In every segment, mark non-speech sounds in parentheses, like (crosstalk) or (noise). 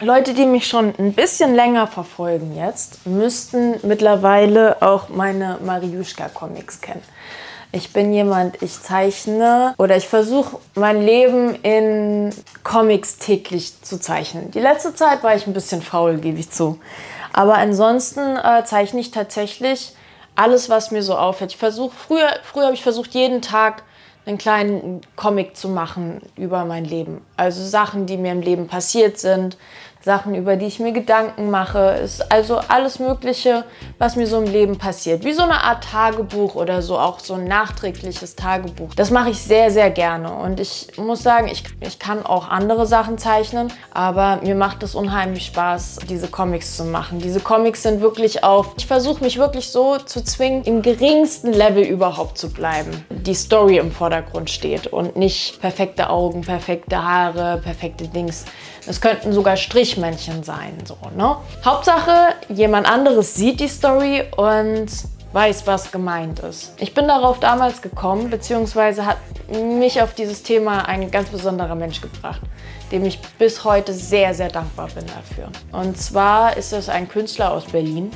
Leute, die mich schon ein bisschen länger verfolgen jetzt, müssten mittlerweile auch meine Mariuszka-Comics kennen. Ich bin jemand, ich zeichne oder ich versuche mein Leben in Comics täglich zu zeichnen. Die letzte Zeit war ich ein bisschen faul, gebe ich zu. Aber ansonsten äh, zeichne ich tatsächlich alles, was mir so auffällt. Ich versuche, früher, früher habe ich versucht, jeden Tag einen kleinen Comic zu machen über mein Leben. Also Sachen, die mir im Leben passiert sind, Sachen, über die ich mir Gedanken mache. Ist also alles Mögliche, was mir so im Leben passiert. Wie so eine Art Tagebuch oder so, auch so ein nachträgliches Tagebuch. Das mache ich sehr, sehr gerne. Und ich muss sagen, ich, ich kann auch andere Sachen zeichnen, aber mir macht es unheimlich Spaß, diese Comics zu machen. Diese Comics sind wirklich auf, ich versuche mich wirklich so zu zwingen, im geringsten Level überhaupt zu bleiben. Die Story im Vordergrund steht und nicht perfekte Augen, perfekte Haare, perfekte Dings. Es könnten sogar Strichmännchen sein. So, ne? Hauptsache, jemand anderes sieht die Story und weiß, was gemeint ist. Ich bin darauf damals gekommen, beziehungsweise hat mich auf dieses Thema ein ganz besonderer Mensch gebracht, dem ich bis heute sehr, sehr dankbar bin dafür. Und zwar ist es ein Künstler aus Berlin,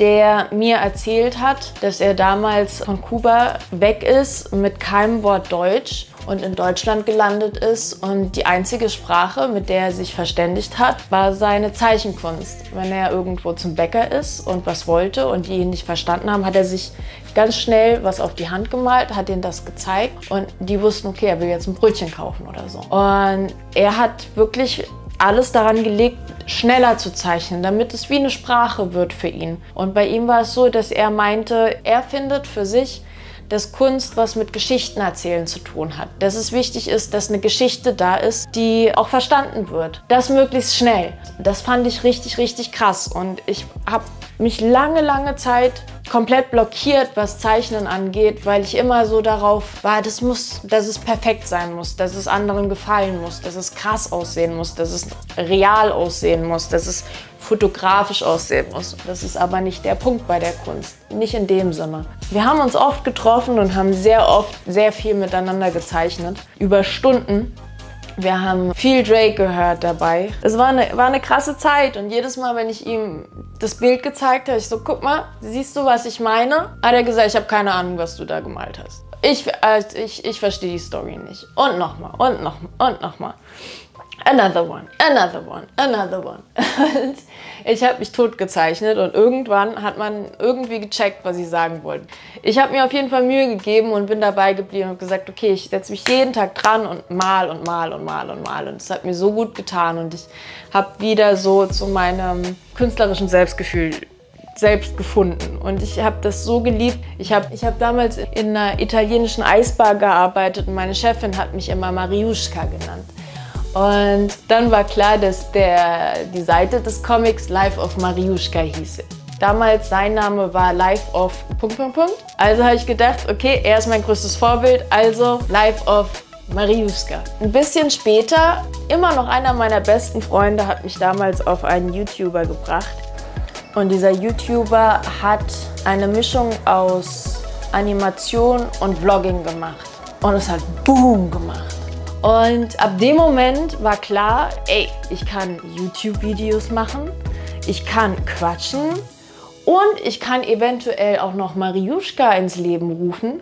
der mir erzählt hat, dass er damals von Kuba weg ist mit keinem Wort Deutsch und in Deutschland gelandet ist. Und die einzige Sprache, mit der er sich verständigt hat, war seine Zeichenkunst. Wenn er irgendwo zum Bäcker ist und was wollte und die ihn nicht verstanden haben, hat er sich ganz schnell was auf die Hand gemalt, hat ihnen das gezeigt und die wussten, okay, er will jetzt ein Brötchen kaufen oder so. Und er hat wirklich alles daran gelegt, schneller zu zeichnen, damit es wie eine Sprache wird für ihn. Und bei ihm war es so, dass er meinte, er findet für sich, dass Kunst was mit Geschichten erzählen zu tun hat. Dass es wichtig ist, dass eine Geschichte da ist, die auch verstanden wird. Das möglichst schnell. Das fand ich richtig, richtig krass. Und ich habe mich lange, lange Zeit komplett blockiert, was Zeichnen angeht, weil ich immer so darauf war, das muss, dass es perfekt sein muss, dass es anderen gefallen muss, dass es krass aussehen muss, dass es real aussehen muss, dass es fotografisch aussehen muss. Das ist aber nicht der Punkt bei der Kunst, nicht in dem Sinne. Wir haben uns oft getroffen und haben sehr oft sehr viel miteinander gezeichnet, über Stunden. Wir haben viel Drake gehört dabei. Es war eine, war eine krasse Zeit und jedes Mal, wenn ich ihm das Bild gezeigt habe, ich so, guck mal, siehst du, was ich meine? Hat er gesagt, ich habe keine Ahnung, was du da gemalt hast. Ich, äh, ich, ich verstehe die Story nicht. Und nochmal, und nochmal, und nochmal. Another one, another one, another one. Und ich habe mich tot gezeichnet und irgendwann hat man irgendwie gecheckt, was ich sagen wollte. Ich habe mir auf jeden Fall Mühe gegeben und bin dabei geblieben und gesagt, okay, ich setze mich jeden Tag dran und mal und mal und mal und mal. Und es hat mir so gut getan und ich habe wieder so zu meinem künstlerischen Selbstgefühl selbst gefunden. Und ich habe das so geliebt. Ich habe ich hab damals in einer italienischen Eisbar gearbeitet und meine Chefin hat mich immer Mariuszka genannt. Und dann war klar, dass der, die Seite des Comics Life of Mariuszka hieß. Damals sein Name war Life of. Also habe ich gedacht, okay, er ist mein größtes Vorbild, also Life of Mariuszka. Ein bisschen später, immer noch einer meiner besten Freunde hat mich damals auf einen YouTuber gebracht. Und dieser YouTuber hat eine Mischung aus Animation und Vlogging gemacht. Und es hat Boom gemacht. Und ab dem Moment war klar, ey, ich kann YouTube-Videos machen, ich kann quatschen und ich kann eventuell auch noch Mariuszka ins Leben rufen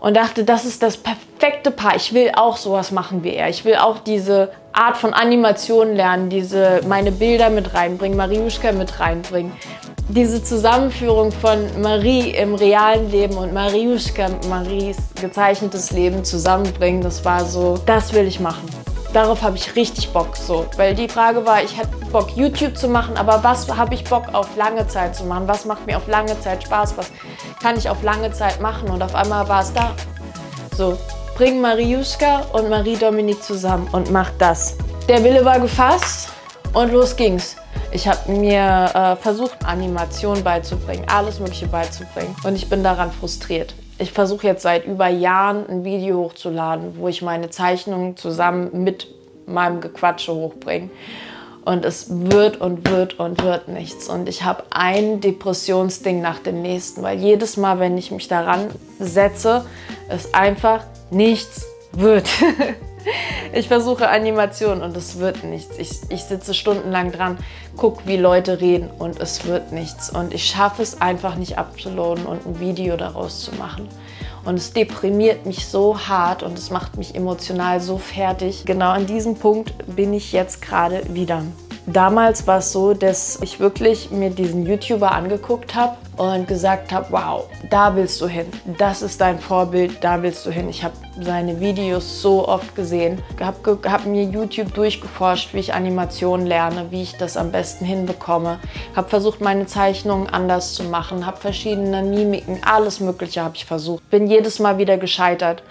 und dachte, das ist das perfekte Paar. Ich will auch sowas machen wie er. Ich will auch diese Art von Animation lernen, diese meine Bilder mit reinbringen, Mariuszka mit reinbringen diese Zusammenführung von Marie im realen Leben und Mariuszka, Maries gezeichnetes Leben zusammenbringen, das war so, das will ich machen. Darauf habe ich richtig Bock, so. Weil die Frage war, ich hätte Bock, YouTube zu machen, aber was habe ich Bock auf lange Zeit zu machen? Was macht mir auf lange Zeit Spaß? Was kann ich auf lange Zeit machen? Und auf einmal war es da. So, bring Mariuszka und Marie-Dominique zusammen und mach das. Der Wille war gefasst und los ging's. Ich habe mir äh, versucht, Animation beizubringen, alles Mögliche beizubringen. Und ich bin daran frustriert. Ich versuche jetzt seit über Jahren ein Video hochzuladen, wo ich meine Zeichnungen zusammen mit meinem Gequatsche hochbringe. Und es wird und wird und wird nichts. Und ich habe ein Depressionsding nach dem nächsten, weil jedes Mal, wenn ich mich daran setze, es einfach nichts wird. (laughs) ich versuche Animation und es wird nichts. Ich, ich sitze stundenlang dran, gucke, wie Leute reden und es wird nichts. Und ich schaffe es einfach nicht abzuladen und ein Video daraus zu machen. Und es deprimiert mich so hart und es macht mich emotional so fertig. Genau an diesem Punkt bin ich jetzt gerade wieder. Damals war es so, dass ich wirklich mir diesen YouTuber angeguckt habe und gesagt habe, wow, da willst du hin. Das ist dein Vorbild, da willst du hin. Ich habe seine Videos so oft gesehen, habe hab mir YouTube durchgeforscht, wie ich Animationen lerne, wie ich das am besten hinbekomme. Habe versucht, meine Zeichnungen anders zu machen, habe verschiedene Mimiken, alles Mögliche habe ich versucht. Bin jedes Mal wieder gescheitert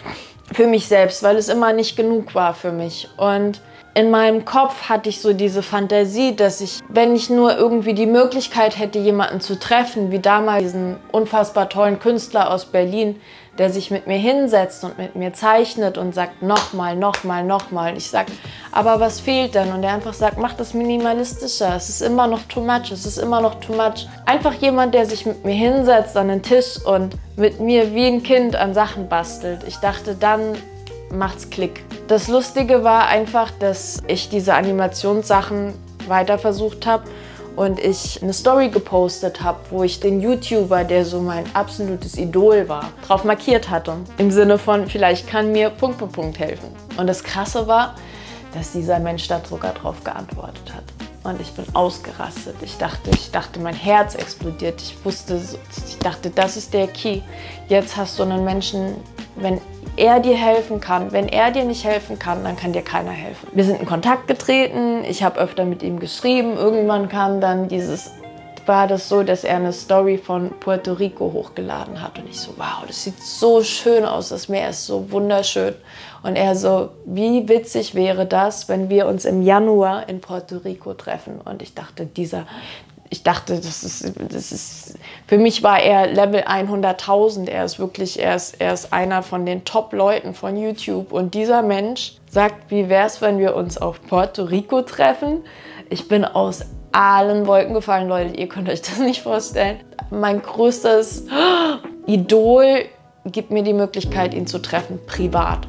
für mich selbst, weil es immer nicht genug war für mich. Und in meinem Kopf hatte ich so diese Fantasie, dass ich, wenn ich nur irgendwie die Möglichkeit hätte, jemanden zu treffen, wie damals diesen unfassbar tollen Künstler aus Berlin, der sich mit mir hinsetzt und mit mir zeichnet und sagt, nochmal, nochmal, nochmal. Ich sage, aber was fehlt denn? Und er einfach sagt, mach das minimalistischer. Es ist immer noch too much, es ist immer noch too much. Einfach jemand, der sich mit mir hinsetzt an den Tisch und mit mir wie ein Kind an Sachen bastelt. Ich dachte, dann macht's Klick. Das Lustige war einfach, dass ich diese Animationssachen weiter versucht habe und ich eine Story gepostet habe, wo ich den YouTuber, der so mein absolutes Idol war, drauf markiert hatte. Im Sinne von, vielleicht kann mir Punkt für Punkt helfen. Und das Krasse war, dass dieser Mensch da sogar drauf geantwortet hat. Und ich bin ausgerastet. Ich dachte, ich dachte, mein Herz explodiert. Ich wusste, ich dachte, das ist der Key. Jetzt hast du einen Menschen, wenn er dir helfen kann. Wenn er dir nicht helfen kann, dann kann dir keiner helfen. Wir sind in Kontakt getreten, ich habe öfter mit ihm geschrieben. Irgendwann kam dann dieses, war das so, dass er eine Story von Puerto Rico hochgeladen hat. Und ich so, wow, das sieht so schön aus, das Meer ist so wunderschön. Und er so, wie witzig wäre das, wenn wir uns im Januar in Puerto Rico treffen? Und ich dachte, dieser, ich dachte, das ist, das ist, für mich war er Level 100.000. Er ist wirklich, er ist, er ist einer von den Top-Leuten von YouTube. Und dieser Mensch sagt, wie wäre es, wenn wir uns auf Puerto Rico treffen? Ich bin aus allen Wolken gefallen, Leute. Ihr könnt euch das nicht vorstellen. Mein größtes Idol gibt mir die Möglichkeit, ihn zu treffen, privat.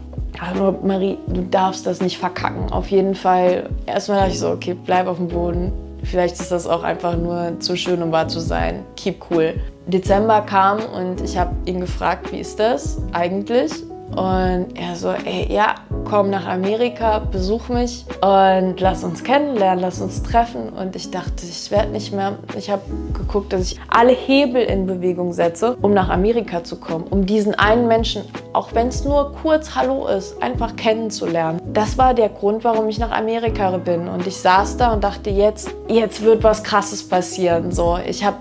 Aber Marie, du darfst das nicht verkacken. Auf jeden Fall. Erstmal dachte ich so, okay, bleib auf dem Boden Vielleicht ist das auch einfach nur zu schön, um wahr zu sein. Keep cool. Dezember kam und ich habe ihn gefragt, wie ist das eigentlich? Und er so, ey, ja, komm nach Amerika, besuch mich und lass uns kennenlernen, lass uns treffen. Und ich dachte, ich werde nicht mehr. Ich habe geguckt, dass ich alle Hebel in Bewegung setze, um nach Amerika zu kommen, um diesen einen Menschen, auch wenn es nur kurz Hallo ist, einfach kennenzulernen. Das war der Grund, warum ich nach Amerika bin. Und ich saß da und dachte, jetzt, jetzt wird was Krasses passieren. So, ich habe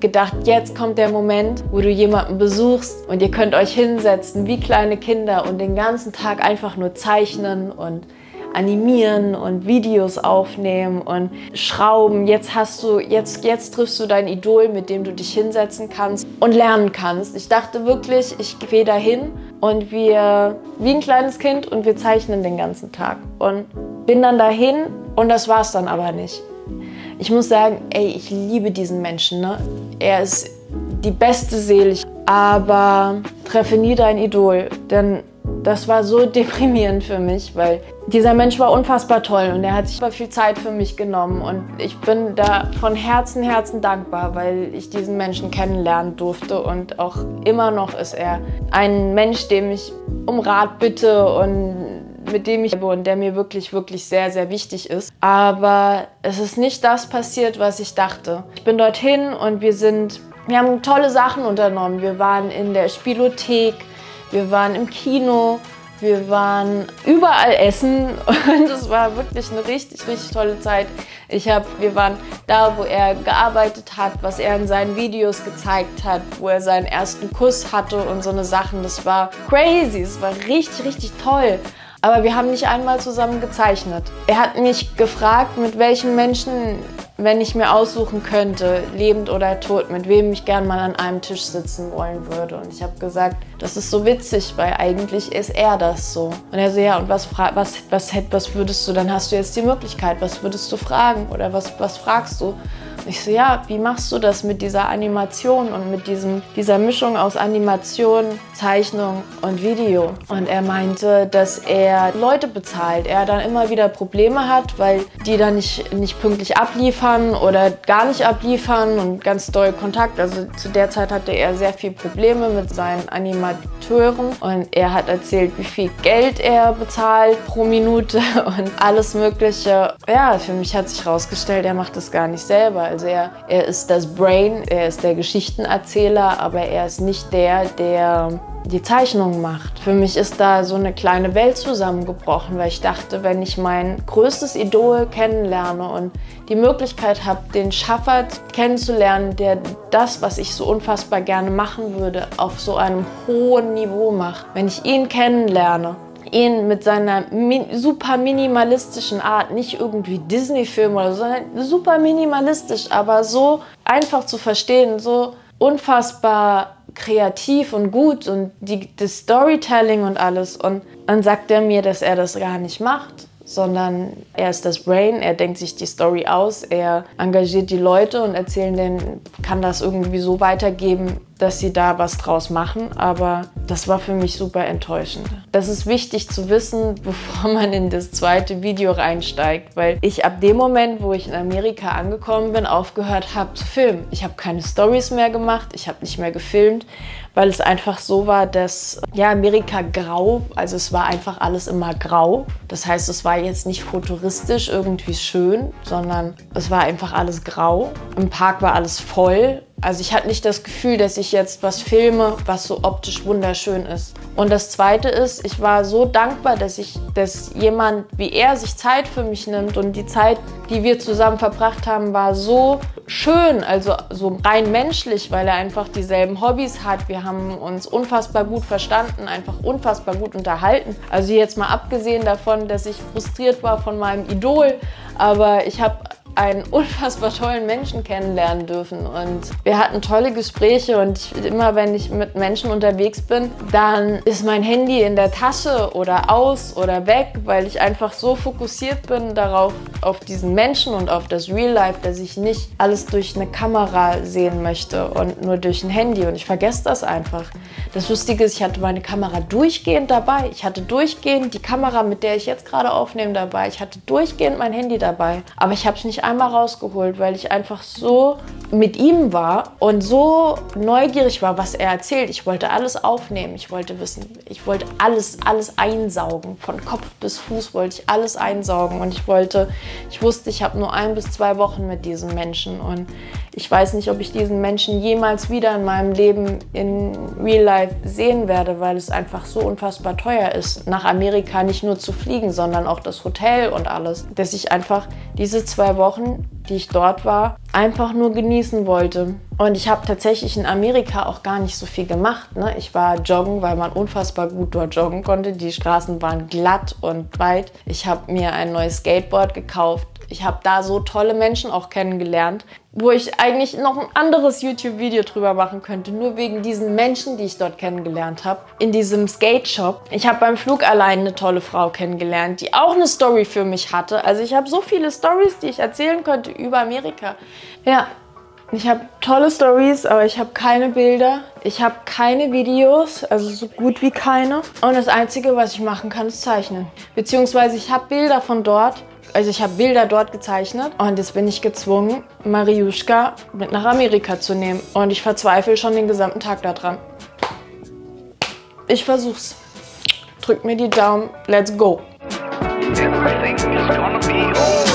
gedacht, jetzt kommt der Moment, wo du jemanden besuchst und ihr könnt euch hinsetzen wie kleine Kinder und den ganzen Tag einfach nur zeichnen und animieren und Videos aufnehmen und schrauben. Jetzt hast du, jetzt, jetzt triffst du dein Idol, mit dem du dich hinsetzen kannst und lernen kannst. Ich dachte wirklich, ich gehe da hin und wir, wie ein kleines Kind und wir zeichnen den ganzen Tag. Und bin dann dahin und das war es dann aber nicht. Ich muss sagen, ey, ich liebe diesen Menschen. Ne? Er ist die beste Seele, aber treffe nie dein Idol, denn das war so (laughs) deprimierend für mich, weil dieser Mensch war unfassbar toll und er hat sich super viel Zeit für mich genommen und ich bin da von Herzen, Herzen dankbar, weil ich diesen Menschen kennenlernen durfte und auch immer noch ist er ein Mensch, dem ich um Rat bitte und mit dem ich und der mir wirklich, wirklich sehr, sehr wichtig ist. Aber es ist nicht das passiert, was ich dachte. Ich bin dorthin und wir sind, wir haben tolle Sachen unternommen. Wir waren in der Spielothek, wir waren im Kino, wir waren überall essen (laughs) und es war wirklich eine richtig, richtig tolle Zeit. Ich hab, wir waren da, wo er gearbeitet hat, was er in seinen Videos gezeigt hat, wo er seinen ersten Kuss hatte und so eine Sachen. Das war crazy, es war richtig, richtig toll. Aber wir haben nicht einmal zusammen gezeichnet. Er hat mich gefragt, mit welchen Menschen, wenn ich mir aussuchen könnte, lebend oder tot, mit wem ich gern mal an einem Tisch sitzen wollen würde. Und ich habe gesagt, das ist so witzig, weil eigentlich ist er das so. Und er so, ja, und was, was, was, was würdest du, dann hast du jetzt die Möglichkeit, was würdest du fragen oder was, was fragst du? Ich so, ja, wie machst du das mit dieser Animation und mit diesem, dieser Mischung aus Animation, Zeichnung und Video? Und er meinte, dass er Leute bezahlt. Er dann immer wieder Probleme hat, weil die dann nicht, nicht pünktlich abliefern oder gar nicht abliefern und ganz doll Kontakt. Also zu der Zeit hatte er sehr viel Probleme mit seinen Animateuren und er hat erzählt, wie viel Geld er bezahlt pro Minute (laughs) und alles Mögliche. Ja, für mich hat sich herausgestellt, er macht das gar nicht selber. Also er, er ist das Brain, er ist der Geschichtenerzähler, aber er ist nicht der, der die Zeichnung macht. Für mich ist da so eine kleine Welt zusammengebrochen, weil ich dachte, wenn ich mein größtes Idol kennenlerne und die Möglichkeit habe, den Schaffer kennenzulernen, der das, was ich so unfassbar gerne machen würde, auf so einem hohen Niveau macht, wenn ich ihn kennenlerne, ihn mit seiner super minimalistischen Art, nicht irgendwie Disney-Film oder so, sondern super minimalistisch, aber so einfach zu verstehen, so unfassbar kreativ und gut und die, das Storytelling und alles. Und dann sagt er mir, dass er das gar nicht macht sondern er ist das Brain, er denkt sich die Story aus, er engagiert die Leute und erzählen denen, kann das irgendwie so weitergeben, dass sie da was draus machen. Aber das war für mich super enttäuschend. Das ist wichtig zu wissen, (laughs) bevor man in das zweite Video reinsteigt, weil ich ab dem Moment, wo ich in Amerika angekommen bin, aufgehört habe zu filmen. Ich habe keine Stories mehr gemacht, ich habe nicht mehr gefilmt, weil es einfach so war, dass ja Amerika grau, also es war einfach alles immer grau. Das heißt, es war jetzt nicht futuristisch irgendwie schön, sondern es war einfach alles grau. Im Park war alles voll also ich hatte nicht das Gefühl, dass ich jetzt was filme, was so optisch wunderschön ist. Und das Zweite ist, ich war so dankbar, dass ich, dass jemand wie er sich Zeit für mich nimmt und die Zeit, die wir zusammen verbracht haben, war so schön, also so rein menschlich, weil er einfach dieselben Hobbys hat. Wir haben uns unfassbar gut verstanden, einfach unfassbar gut unterhalten. Also jetzt mal abgesehen davon, dass ich frustriert war von meinem Idol, aber ich habe einen (laughs) unfassbar tollen Menschen kennenlernen dürfen. Und wir hatten tolle Gespräche und ich, immer wenn ich mit Menschen unterwegs bin, dann ist mein Handy in der Tasche oder aus oder weg, weil ich einfach so fokussiert bin darauf, auf diesen Menschen und auf das Real Life, dass ich nicht alles durch eine Kamera sehen möchte und nur durch ein Handy. Und ich vergesse das einfach. Das Lustige ist, ich hatte meine Kamera durchgehend dabei. Ich hatte durchgehend die Kamera, mit der ich jetzt gerade aufnehme, dabei. Ich hatte durchgehend mein Handy dabei. Aber ich habe es nicht einmal rausgeholt, weil ich einfach so mit ihm war und so neugierig war, was er erzählt. Ich wollte alles aufnehmen. Ich wollte wissen, ich wollte alles, alles einsaugen. Von Kopf bis Fuß wollte ich alles einsaugen. Und ich wollte, ich wusste, ich habe nur ein bis zwei Wochen mit diesem Menschen. Und ich weiß nicht, ob ich diesen Menschen jemals wieder in meinem Leben in Real Life sehen werde, weil es einfach so unfassbar teuer ist, nach Amerika nicht nur zu fliegen, sondern auch das Hotel und alles. Dass ich einfach diese zwei Wochen, die ich dort war, einfach nur genießen wollte. Und ich habe tatsächlich in Amerika auch gar nicht so viel gemacht. Ne? Ich war joggen, weil man unfassbar gut dort joggen konnte. Die Straßen waren glatt und weit. Ich habe mir ein neues Skateboard gekauft ich habe da so tolle Menschen auch kennengelernt, wo ich eigentlich noch ein anderes YouTube-Video drüber machen könnte, nur wegen diesen Menschen, die ich dort kennengelernt habe. In diesem Skate-Shop. Ich habe beim Flug allein eine tolle Frau kennengelernt, die auch eine Story für mich hatte. Also ich habe so viele Stories, die ich erzählen könnte über Amerika. Ja, ich habe tolle Stories, aber ich habe keine Bilder. Ich habe keine Videos, also so gut wie keine. Und das Einzige, was ich machen kann, ist zeichnen. Beziehungsweise ich habe Bilder von dort, also ich habe Bilder dort gezeichnet und jetzt bin ich gezwungen, Mariuszka mit nach Amerika zu nehmen. Und ich verzweifle schon den gesamten Tag daran. Ich versuch's. Drück mir die Daumen. Let's go. Everything is gonna be